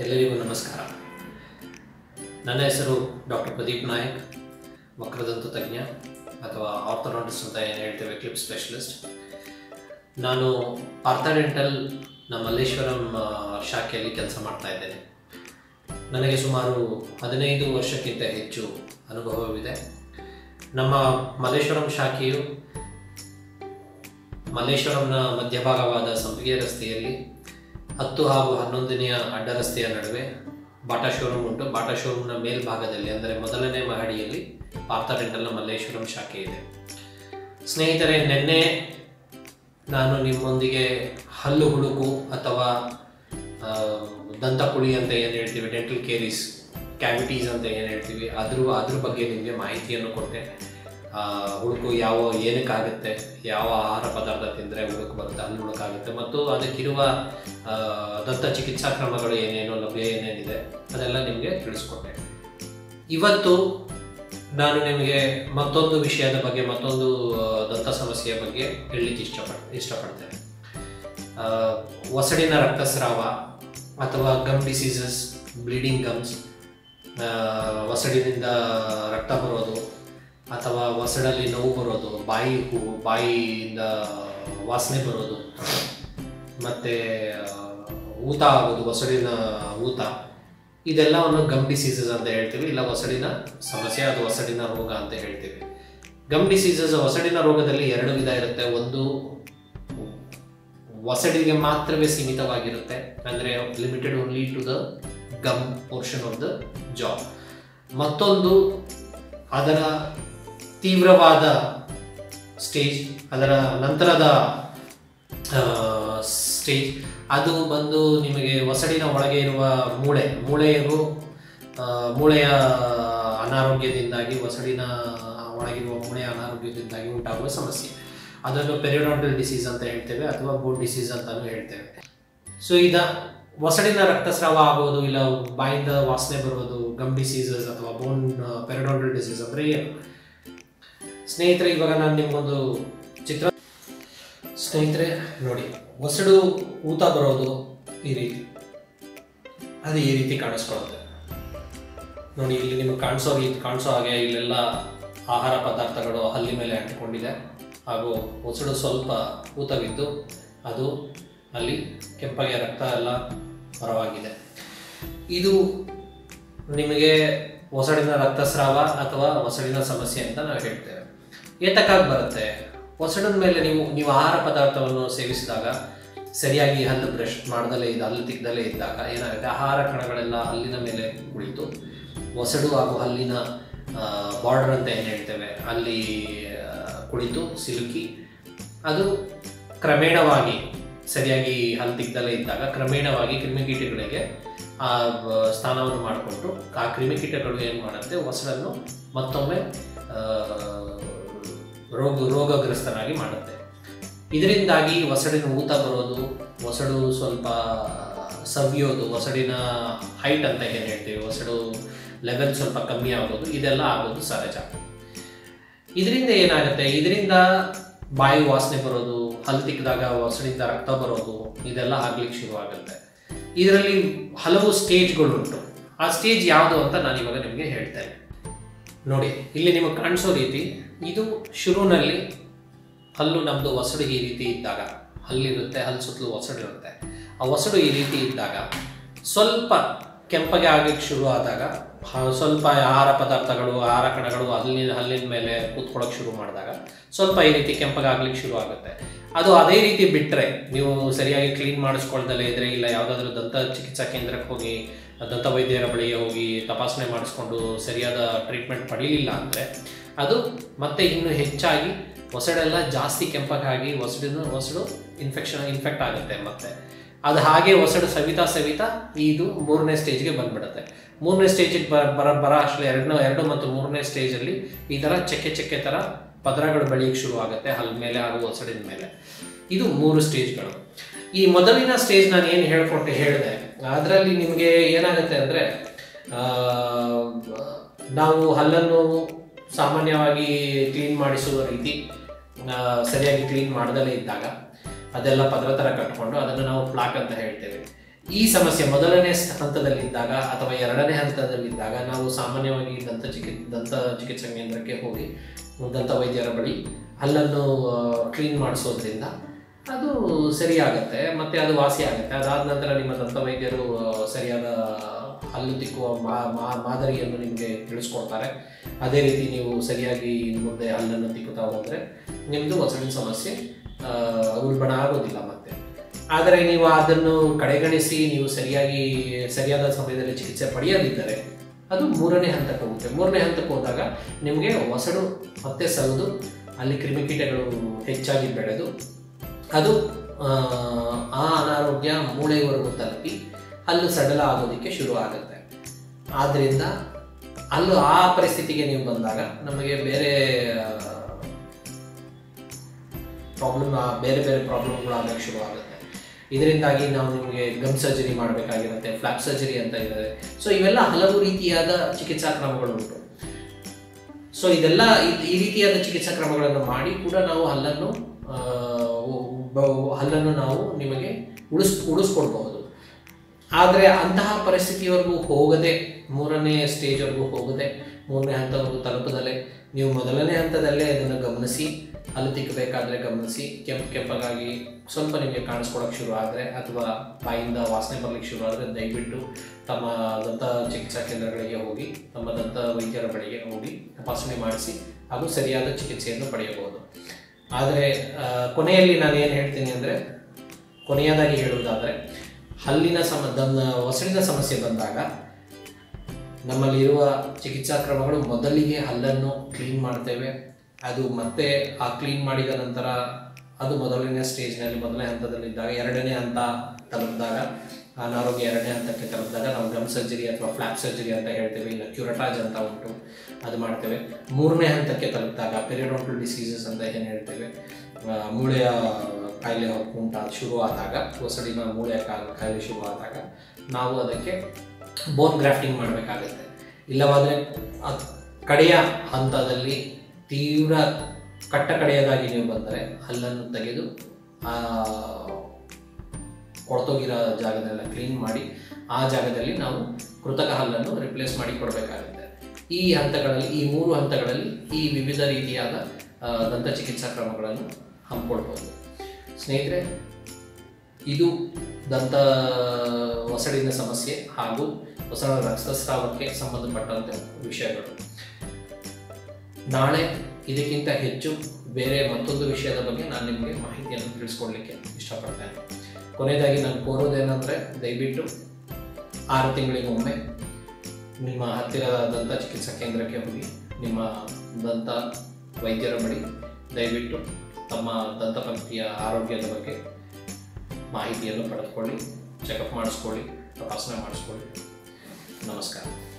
ಎಲ್ಲರಿಗೂ ನಮಸ್ಕಾರ. ನನ್ನ ಹೆಸರು ಡಾಕ್ಟರ್ ಪ್ರದೀಪ್ ನಾಯಕ್, ವಕ್ರದಂತ ತಜ್ಞ ಅಥವಾ ಆರ್ಥೋಡಾಂಟಿಸ್ಟ್ ಅಂತ ಏನು ಹೇಳ್ತೇವೆ, ಕ್ಲಿಪ್ ಸ್ಪೆಷಲಿಸ್ಟ್. ನಾನು ಆರ್ಥಡೆಂಟಲ್ ನಮ್ಮ ಮಲ್ಲೇಶ್ವರಂ ಶಾಖೆಯಲ್ಲಿ ಕೆಲಸ ಮಾಡ್ತಾ ಇದ್ದೇನೆ. ನನಗೆ ಸುಮಾರು ಹದಿನೈದು ವರ್ಷಕ್ಕಿಂತ ಹೆಚ್ಚು ಅನುಭವವಿದೆ. ನಮ್ಮ ಮಲ್ಲೇಶ್ವರಂ ಶಾಖೆಯು ಮಲ್ಲೇಶ್ವರಂನ ಮಧ್ಯಭಾಗವಾದ ಸಂಪಿಗೆ ರಸ್ತೆಯಲ್ಲಿ ಹತ್ತು ಹಾಗೂ ಹನ್ನೊಂದನೆಯ ಅಡ್ಡರಸ್ತೆಯ ನಡುವೆ ಬಾಟಾ ಶೋರೂಮ್ ಉಂಟು. ಬಾಟಾ ಶೋರೂಮ್ನ ಮೇಲ್ಭಾಗದಲ್ಲಿ, ಅಂದರೆ ಮೊದಲನೇ ಮಹಡಿಯಲ್ಲಿ ಪಾರ್ಥ ಮಲ್ಲೇಶ್ವರಂ ಶಾಖೆ ಇದೆ. ಸ್ನೇಹಿತರೆ, ನಿನ್ನೆ ನಾನು ನಿಮ್ಮೊಂದಿಗೆ ಹಲ್ಲು ಹುಡುಕು ಅಥವಾ ದಂತ ದಂತಕುಳಿ ಅಂತ ಏನು ಹೇಳ್ತೀವಿ, ಡೆಂಟಲ್ ಕೇರೀಸ್ ಕ್ಯಾವಿಟೀಸ್ ಅಂತ ಏನು ಹೇಳ್ತೀವಿ, ಅದ್ರ ಅದ್ರ ಬಗ್ಗೆ ನಿಮಗೆ ಮಾಹಿತಿಯನ್ನು ಕೊಟ್ಟೆ. ಆ, ಹುಳುಕು ಯಾವ ಏನಕ್ಕಾಗುತ್ತೆ ಯಾವ ಆಹಾರ ಪದಾರ್ಥ ತಿಂದರೆ ಹುಡುಕು ಬರುತ್ತೆ ಹಣ್ಣು ಹುಡುಕಾಗುತ್ತೆ. ಮತ್ತು ಅದಕ್ಕಿರುವ ದಂತ ಚಿಕಿತ್ಸಾ ಕ್ರಮಗಳು ಏನೇನು ಲಭ್ಯ ಏನೇನಿದೆ ಅದೆಲ್ಲ ನಿಮಗೆ ತಿಳಿಸ್ಕೊಟ್ಟೆ. ಇವತ್ತು ನಾನು ನಿಮಗೆ ಮತ್ತೊಂದು ವಿಷಯದ ಬಗ್ಗೆ ಮತ್ತೊಂದು ದಂತ ಸಮಸ್ಯೆಯ ಬಗ್ಗೆ ಹೇಳಲಿಕ್ಕೆ ಇಷ್ಟಪಡ್ ಇಷ್ಟಪಡ್ತೇನೆ. ಒಸಡಿನ ರಕ್ತಸ್ರಾವ ಅಥವಾ ಗಮ್ ಡಿಸೀಸಸ್ ಬ್ಲೀಡಿಂಗ್ ಗಮ್ಸ್ ಒಸಡಿನಿಂದ ರಕ್ತ ಬರೋದು ಅಥವಾ ಒಸಡಲ್ಲಿ ನೋವು ಬರೋದು, ಬಾಯಿ ಹೂ, ಬಾಯಿಯಿಂದ ವಾಸನೆ ಬರೋದು, ಮತ್ತು ಊತ ಆಗೋದು, ಒಸಡಿನ ಊತ, ಇದೆಲ್ಲವನ್ನು ಗಮ್ ಡಿಸೀಸಸ್ ಅಂತ ಹೇಳ್ತೀವಿ. ಇಲ್ಲ, ಒಸಡಿನ ಸಮಸ್ಯೆ, ಅದು ಒಸಡಿನ ರೋಗ ಅಂತ ಹೇಳ್ತೀವಿ. ಗಮ್ ಡಿಸೀಸಸ್ ಒಸಡಿನ ರೋಗದಲ್ಲಿ ಎರಡು ವಿಧ ಇರುತ್ತೆ. ಒಂದು ಒಸಡಿಗೆ ಮಾತ್ರವೇ ಸೀಮಿತವಾಗಿರುತ್ತೆ. ಅಂದರೆ limited only to the gum portion of the job ಮತ್ತೊಂದು ಅದರ ತೀವ್ರವಾದ ಸ್ಟೇಜ್ ಅದರ ನಂತರದ ಸ್ಟೇಜ್ ಅದು ಬಂದು ನಿಮಗೆ ಒಸಡಿನ ಒಳಗೆ ಇರುವ ಮೂಳೆ ಮೂಳೆಯು ಮೂಳೆಯ ಅನಾರೋಗ್ಯದಿಂದಾಗಿ ಒಸಡಿನ ಒಳಗಿರುವ ಮೂಳೆಯ ಅನಾರೋಗ್ಯದಿಂದಾಗಿ ಉಂಟಾಗುವ ಸಮಸ್ಯೆ. ಅದನ್ನು ಪೆರಿಡಾಂಟಲ್ ಡಿಸೀಸ್ ಅಂತ ಹೇಳ್ತೇವೆ, ಅಥವಾ ಬೋನ್ ಡಿಸೀಸ್ ಅಂತಲೂ ಹೇಳ್ತೇವೆ. ಸೊ ಇದ ಒಸಡಿನ ರಕ್ತಸ್ರಾವ ಆಗೋದು ಇಲ್ಲ, ಬಾಯಿಂದ ವಾಸನೆ ಬರೋದು ಗಮ್ ಡಿಸೀಸಸ್ ಅಥವಾ ಬೋನ್ ಪೆರಿಡಾಂಟಲ್ ಡಿಸೀಸ್ ಅಂದರೆ ಏನು? ಸ್ನೇಹಿತರೆ, ಇವಾಗ ನಾನು ನಿಮ್ಗೊಂದು ಚಿತ್ರ ಸ್ನೇಹಿತರೆ, ನೋಡಿ, ಒಸಡು ಊತ ಬರೋದು ಈ ರೀತಿ. ಅದು ಈ ರೀತಿ ಕಾಣಿಸ್ಕೊಳುತ್ತೆ ನೋಡಿ, ಇಲ್ಲಿ ನಿಮ್ಗೆ ಕಾಣಿಸೋ ರೀತಿ ಕಾಣಿಸೋ ಹಾಗೆ ಇಲ್ಲೆಲ್ಲ ಆಹಾರ ಪದಾರ್ಥಗಳು ಹಲ್ಲಿ ಮೇಲೆ ಅಂಟಿಕೊಂಡಿದೆ. ಹಾಗೂ ಒಸಡು ಸ್ವಲ್ಪ ಊತವಿದ್ದು ಅದು ಅಲ್ಲಿ ಕೆಂಪಗೆ ರಕ್ತ ಎಲ್ಲ ಹೊರವಾಗಿದೆ. ಇದು ನಿಮಗೆ ಒಸಡಿನ ರಕ್ತಸ್ರಾವ ಅಥವಾ ಒಸಡಿನ ಸಮಸ್ಯೆ ಅಂತ ನಾವು ಹೇಳ್ತೇವೆ. ಏತಕ್ಕಾಗಿ ಬರುತ್ತೆ? ಒಸಡಿನ ಮೇಲೆ ನೀವು ನೀವು ಆಹಾರ ಪದಾರ್ಥವನ್ನು ಸೇವಿಸಿದಾಗ, ಸರಿಯಾಗಿ ಹಲ್ಲು ಬ್ರಷ್ ಮಾಡದಲ್ಲೇ ಇದ್ದ, ಹಲ್ಲು ತಿಕ್ಕದಲ್ಲೇ ಇದ್ದಾಗ ಏನಾಗುತ್ತೆ? ಆಹಾರ ಕಣಗಳೆಲ್ಲ ಹಲ್ಲಿನ ಮೇಲೆ ಕುಳಿತು ಒಸಡು ಹಾಗೂ ಹಲ್ಲಿನ ಬಾರ್ಡರ್ ಅಂತ ಏನು ಹೇಳ್ತೇವೆ? ಅಲ್ಲಿ ಕುಳಿತು, ಸಿಲುಕಿ, ಅದು ಕ್ರಮೇಣವಾಗಿ ಸರಿಯಾಗಿ ಹಲ್ಲು ತಿಕ್ಕದಲ್ಲೇ ಇದ್ದಾಗ, ಕ್ರಮೇಣವಾಗಿ ಕ್ರಿಮಿಕೀಟಗಳಿಗೆ, ಆ ಸ್ಥಾನವನ್ನು ಮಾಡಿಕೊಂಡು ಆ ಕ್ರಿಮಿಕೀಟಗಳು ಏನು ಮಾಡುತ್ತೆ? ಒಸಡನ್ನು ಮತ್ತೊಮ್ಮೆ ರೋಗ ರೋಗಗ್ರಸ್ತನಾಗಿ ಮಾಡುತ್ತೆ. ಇದರಿಂದಾಗಿ ಒಸಡಿನ ಊತ ಬರೋದು, ಒಸಡು ಸ್ವಲ್ಪ ಸವಿಯೋದು, ಒಸಡಿನ ಹೈಟ್ ಅಂತ ಏನು ಹೇಳ್ತೀವಿ, ಒಸಡು ಲೆವೆಲ್ ಸ್ವಲ್ಪ ಕಮ್ಮಿ ಆಗೋದು, ಇದೆಲ್ಲ ಆಗೋದು ಸಹಜ. ಇದರಿಂದ ಏನಾಗುತ್ತೆ, ಇದರಿಂದ ಬಾಯಿ ವಾಸನೆ ಬರೋದು ಹಲ್ಲು ತಿಕ್ಕಿದಾಗ ಒಸಡಿಂದ ರಕ್ತ ಬರೋದು, ಇದೆಲ್ಲ ಆಗ್ಲಿಕ್ಕೆ ಶುರು ಆಗುತ್ತೆ. ಇದರಲ್ಲಿ ಹಲವು ಸ್ಟೇಜ್ಗಳುಂಟು. ಆ ಸ್ಟೇಜ್ ಯಾವುದು ಅಂತ ನಾನು ಇವಾಗ ನಿಮಗೆ ಹೇಳ್ತೇನೆ. ನೋಡಿ, ಇಲ್ಲಿ ನಿಮಗೆ ಕಾಣಿಸೋ ರೀತಿ ಇದು ಶುರುವಿನಲ್ಲಿ ಹಲ್ಲು ನಮ್ಮದು ಒಸಡು ಈ ರೀತಿ ಇದ್ದಾಗ ಹಲ್ಲಿರುತ್ತೆ ಹಲ್ಲು ಸುತ್ತಲೂ ಒಸಡು ಇರುತ್ತೆ. ಆ ಒಸಡು ಈ ರೀತಿ ಇದ್ದಾಗ, ಸ್ವಲ್ಪ ಕೆಂಪಗೆ ಆಗಲಿಕ್ಕೆ ಶುರು ಆದಾಗ ಸ್ವಲ್ಪ ಆಹಾರ ಪದಾರ್ಥಗಳು, ಆಹಾರ ಕಣಗಳು ಹಲ್ಲಿನ ಹಲ್ಲಿನ ಮೇಲೆ ಕೂತ್ಕೊಳ್ಳೋಕೆ ಶುರು ಮಾಡಿದಾಗ, ಸ್ವಲ್ಪ ಈ ರೀತಿ ಕೆಂಪಗೆ ಆಗ್ಲಿಕ್ಕೆ ಶುರು ಆಗುತ್ತೆ. ಅದು ಅದೇ ರೀತಿ ಬಿಟ್ಟರೆ ನೀವು ಸರಿಯಾಗಿ ಕ್ಲೀನ್ ಮಾಡಿಸ್ಕೊಳ್ದಲೇ ಇದ್ರೆ, ಇಲ್ಲ ಯಾವುದಾದ್ರೂ ದಂತ ಚಿಕಿತ್ಸಾ ಕೇಂದ್ರಕ್ಕೆ ಹೋಗಿ, ದಂತ ವೈದ್ಯರ ಬಳಿಗೆ ಹೋಗಿ ತಪಾಸಣೆ ಮಾಡಿಸ್ಕೊಂಡು ಸರಿಯಾದ ಟ್ರೀಟ್ಮೆಂಟ್ ಪಡೀಲಿಲ್ಲ ಅಂದರೆ ಅದು ಮತ್ತೆ ಇನ್ನು ಹೆಚ್ಚಾಗಿ ಒಸಡೆಲ್ಲ ಜಾಸ್ತಿ ಕೆಂಪಗಾಗಿ ಒಸಡಿನ ಒಸಡು ಇನ್ಫೆಕ್ಷನ್ ಇನ್ಫೆಕ್ಟ್ ಆಗುತ್ತೆ ಮತ್ತೆ. ಅದು ಹಾಗೆ ಒಸಡು ಸವಿತಾ ಸವಿತಾ ಇದು ಮೂರನೇ ಸ್ಟೇಜ್ಗೆ ಬಂದ್ಬಿಡುತ್ತೆ. ಮೂರನೇ ಸ್ಟೇಜಿಗೆ ಬರ ಬರ ಬರ ಅಷ್ಟೇ ಎರಡನೇ, ಎರಡು ಮತ್ತು ಮೂರನೇ ಸ್ಟೇಜಲ್ಲಿ ಈ ಥರ ಚಕ್ಕೆ ಚಕ್ಕೆ ಥರ ಪದರಗಳು ಬೆಳೆಯಕ್ಕೆ ಶುರು ಆಗುತ್ತೆ ಹಲ್ ಮೇಲೆ ಹಾಗೂ ಒಸಡಿನ ಮೇಲೆ. ಇದು ಮೂರು ಸ್ಟೇಜ್ಗಳು ಈ ಮೊದಲಿನ ಸ್ಟೇಜ್ ನಾನು ಏನು ಹೇಳ್ಕೊಟ್ಟು ಹೇಳಿದೆ, ಅದರಲ್ಲಿ ನಿಮಗೆ ಏನಾಗುತ್ತೆ ಅಂದರೆ ನಾವು ಹಲ್ಲನ್ನು ಸಾಮಾನ್ಯವಾಗಿ ಕ್ಲೀನ್ ಮಾಡಿಸುವ ರೀತಿ ಸರಿಯಾಗಿ ಕ್ಲೀನ್ ಮಾಡ್ದಲೇ ಇದ್ದಾಗ ಅದೆಲ್ಲ ಪದರ ಥರ ಕಟ್ಕೊಂಡು ಅದನ್ನು ನಾವು ಪ್ಲಾಕ್ ಅಂತ ಹೇಳ್ತೇವೆ. ಈ ಸಮಸ್ಯೆ ಮೊದಲನೇ ಹಂತದಲ್ಲಿದ್ದಾಗ ಅಥವಾ ಎರಡನೇ ಹಂತದಲ್ಲಿದ್ದಾಗ ನಾವು ಸಾಮಾನ್ಯವಾಗಿ ದಂತ ಚಿಕಿ, ದಂತ ಚಿಕಿತ್ಸಾ ಕೇಂದ್ರಕ್ಕೆ ಹೋಗಿ ದಂತ ವೈದ್ಯರ ಬಳಿ ಅಲ್ಲನ್ನು ಕ್ಲೀನ್ ಮಾಡಿಸೋದ್ರಿಂದ ಅದು ಸರಿಯಾಗತ್ತೆ, ಮತ್ತು ಅದು ವಾಸಿ ಆಗುತ್ತೆ. ಅದಾದ ನಂತರ ನಿಮ್ಮ ದಂತ ವೈದ್ಯರು ಸರಿಯಾದ ಹಲ್ಲು ತಿಕ್ಕುವ ಮಾದರಿಯನ್ನು ನಿಮಗೆ ತಿಳಿಸ್ಕೊಡ್ತಾರೆ. ಅದೇ ರೀತಿ ನೀವು ಸರಿಯಾಗಿ ಮುಂದೆ ಹಲ್ಲನ್ನು ತಿಕ್ಕುತ್ತಾ ಹೋದರೆ ನಿಮ್ಮದು ಹೊಸಡಿನ ಸಮಸ್ಯೆ ಉಲ್ಬಣ ಆಗೋದಿಲ್ಲ ಮತ್ತೆ. ಆದರೆ ನೀವು ಅದನ್ನು ಕಡೆಗಣಿಸಿ ನೀವು ಸರಿಯಾಗಿ, ಸರಿಯಾದ ಸಮಯದಲ್ಲಿ ಚಿಕಿತ್ಸೆ ಪಡೆಯದಿದ್ದರೆ ಅದು ಮೂರನೇ ಹಂತಕ್ಕೆ ಹೋಗುತ್ತೆ. ಮೂರನೇ ಹಂತಕ್ಕೆ ಹೋದಾಗ ನಿಮಗೆ ಒಸಡು ಮತ್ತೆ ಸೌದು ಅಲ್ಲಿ ಕ್ರಿಮಿಕೀಟಗಳು ಹೆಚ್ಚಾಗಿ ಬೆಳೆದು, ಅದು, ಆ ಅನಾರೋಗ್ಯ ಮೂಳೆಯವರೆಗೂ ತಲುಪಿ ಹಲ್ಲು ಸಡಲ ಆಗೋದಕ್ಕೆ ಶುರು ಆಗುತ್ತೆ. ಆದ್ದರಿಂದ ಅಲ್ಲೂ ಆ ಪರಿಸ್ಥಿತಿಗೆ ನೀವು ಬಂದಾಗ ನಮಗೆ ಬೇರೆ ಪ್ರಾಬ್ಲಮ್ ಬೇರೆ ಬೇರೆ ಪ್ರಾಬ್ಲಮ್ಗಳು ಆಗಕ್ಕೆ ಶುರು ಆಗುತ್ತೆ. ಇದರಿಂದಾಗಿ ನಾವು ನಿಮಗೆ ಗಮ್ ಸರ್ಜರಿ ಮಾಡಬೇಕಾಗಿರುತ್ತೆ ಫ್ಲಾಪ್ ಸರ್ಜರಿ ಅಂತ ಇದೆ. ಸೊ ಇವೆಲ್ಲ ಹಲವು ರೀತಿಯಾದ ಚಿಕಿತ್ಸಾ ಕ್ರಮಗಳು ಉಂಟು. ಸೊ ಇದೆಲ್ಲ ಈ- ಈ ರೀತಿಯಾದ ಚಿಕಿತ್ಸಾ ಕ್ರಮಗಳನ್ನು ಮಾಡಿ ಕೂಡ ನಾವು ಹಲ್ಲನ್ನು ಹಲ್ಲನ್ನು ನಾವು ನಿಮಗೆ ಉಳಿಸ್, ಉಳಿಸ್ಕೊಡ್ಬಹುದು. ಆದರೆ ಅಂತಹ ಪರಿಸ್ಥಿತಿವರೆಗೂ ಹೋಗದೆ ಮೂರನೇ ಸ್ಟೇಜ್ವರೆಗೂ ಹೋಗದೆ ಮೂರನೇ ಹಂತವರೆಗೂ ತಲುಪದಲ್ಲೇ ನೀವು ಮೊದಲನೇ ಹಂತದಲ್ಲೇ ಅದನ್ನು ಗಮನಿಸಿ, ಅಲ್ಲಿ ತಿಕ್ಕಬೇಕಾದ್ರೆ ಗಮನಿಸಿ, ಕೆಂಪು ಕೆಂಪಗಾಗಿ ಸ್ವಲ್ಪ ನಿಮಗೆ ಕಾಣಿಸ್ಕೊಳಕ್ಕೆ ಶುರು ಆದರೆ ಅಥವಾ ಬಾಯಿಂದ ವಾಸನೆ ಬರಲಿಕ್ಕೆ ಶುರು ಆದರೆ ದಯವಿಟ್ಟು ತಮ್ಮ ದಂತ ಚಿಕಿತ್ಸಾ ಕೇಂದ್ರಗಳಿಗೆ ಹೋಗಿ, ತಮ್ಮ ದಂತ ವೈದ್ಯರ ಬಳಿಗೆ ಹೋಗಿ ತಪಾಸಣೆ ಮಾಡಿಸಿ ಹಾಗೂ ಸರಿಯಾದ ಚಿಕಿತ್ಸೆಯನ್ನು ಪಡೆಯಬಹುದು. ಆದರೆ ಕೊನೆಯಲ್ಲಿ ನಾನು ಏನು ಹೇಳ್ತೀನಿ ಅಂದರೆ ಕೊನೆಯದಾಗಿ ಹೇಳುವುದಾದರೆ ಹಲ್ಲಿನ ಸಮ, ದನ್ನ ಒಸಡಿನ ಸಮಸ್ಯೆ ಬಂದಾಗ ನಮ್ಮಲ್ಲಿರುವ ಚಿಕಿತ್ಸಾ ಕ್ರಮಗಳು ಮೊದಲಿಗೆ ಹಲ್ಲನ್ನು ಕ್ಲೀನ್ ಮಾಡ್ತೇವೆ. ಅದು ಮತ್ತೆ ಆ ಕ್ಲೀನ್ ಮಾಡಿದ ನಂತರ ಅದು ಮೊದಲನೇ ಸ್ಟೇಜ್ನಲ್ಲಿ ಮೊದಲನೇ ಹಂತದಲ್ಲಿದ್ದಾಗ ಎರಡನೇ ಹಂತ ತಲುಪಿದಾಗ, ಅನಾರೋಗ್ಯ ಎರಡನೇ ಹಂತಕ್ಕೆ ತಲುಪಿದಾಗ ನಾವು ಗಮ್ ಸರ್ಜರಿ ಅಥವಾ ಫ್ಲಾಪ್ ಸರ್ಜರಿ ಅಂತ ಹೇಳ್ತೇವೆ, ಇಲ್ಲ ಕ್ಯೂರಟಾಜ್ ಅಂತ ಉಂಟು, ಅದು ಮಾಡ್ತೇವೆ. ಮೂರನೇ ಹಂತಕ್ಕೆ ತಲುಪಿದಾಗ ಪೆರಿಡೋಂಟಲ್ ಡಿಸೀಸಸ್ ಅಂತ ಏನು ಹೇಳ್ತೇವೆ ಮೂಳೆಯ ಕಾಯಿಲೆ ಉಂಟ ಶುರುವಾದಾಗ ಹೊಸ ಹೊಸಡಿನ ಮೂಳೆ ಕಾಲ, ಕಾಯಿಲೆ ಶುರುವಾದಾಗ ನಾವು ಅದಕ್ಕೆ ಬೋನ್ ಗ್ರಾಫ್ಟಿಂಗ್ ಮಾಡಬೇಕಾಗುತ್ತೆ. ಇಲ್ಲವಾದರೆ ಅದು ಕಡೆಯ ಹಂತದಲ್ಲಿ ತೀವ್ರ ಕಟ್ಟ ಕಡೆಯದಾಗಿ ನೀವು ಬಂದರೆ ಹಲ್ಲನ್ನು ತೆಗೆದು ಕೊಡ್ತೋಗಿರೋ ಜಾಗದೆಲ್ಲ ಕ್ಲೀನ್ ಮಾಡಿ, ಆ ಜಾಗದಲ್ಲಿ ನಾವು ಕೃತಕ ಹಲ್ಲನ್ನು ರಿಪ್ಲೇಸ್ ಮಾಡಿ ಕೊಡಬೇಕಾಗುತ್ತೆ. ಈ ಹಂತಗಳಲ್ಲಿ, ಈ ಮೂರು ಹಂತಗಳಲ್ಲಿ ಈ ವಿವಿಧ ರೀತಿಯಾದ ದಂತ ಚಿಕಿತ್ಸಾ ಕ್ರಮಗಳನ್ನು ಹಮ್ಮಿಕೊಳ್ಬೋದು. ಸ್ನೇಹಿತರೆ, ಇದು ದಂತ ಒಸಡಿನ ಸಮಸ್ಯೆ ಹಾಗೂ ಹೊಸ ರಕ್ತಸ್ರಾವಕ್ಕೆ ಸಂಬಂಧಪಟ್ಟಂತೆ ವಿಷಯಗಳು. ನಾಳೆ ಇದಕ್ಕಿಂತ ಹೆಚ್ಚು ಬೇರೆ ಮತ್ತೊಂದು ವಿಷಯದ ಬಗ್ಗೆ ನಾನು ನಿಮಗೆ ಮಾಹಿತಿಯನ್ನು ತಿಳಿಸ್ಕೊಡ್ಲಿಕ್ಕೆ ಇಷ್ಟಪಡ್ತೇನೆ. ಕೊನೆಯದಾಗಿ ನಾನು ಕೋರೋದೇನೆಂದರೆ ದಯವಿಟ್ಟು ಆರು ತಿಂಗಳಿಗೊಮ್ಮೆ ನಿಮ್ಮ ಹತ್ತಿರದ ದಂತ ಚಿಕಿತ್ಸಾ ಕೇಂದ್ರಕ್ಕೆ ಹೋಗಿ ನಿಮ್ಮ ದಂತ ವೈದ್ಯರ ಬಳಿ ದಯವಿಟ್ಟು ತಮ್ಮ ದಂತಪಂಕ್ತಿಯ ಆರೋಗ್ಯದ ಬಗ್ಗೆ ಮಾಹಿತಿಯನ್ನು ಪಡೆದುಕೊಳ್ಳಿ ಚೆಕಪ್ ಮಾಡಿಸ್ಕೊಳ್ಳಿ ತಪಾಸಣೆ ಮಾಡಿಸ್ಕೊಳ್ಳಿ. ನಮಸ್ಕಾರ.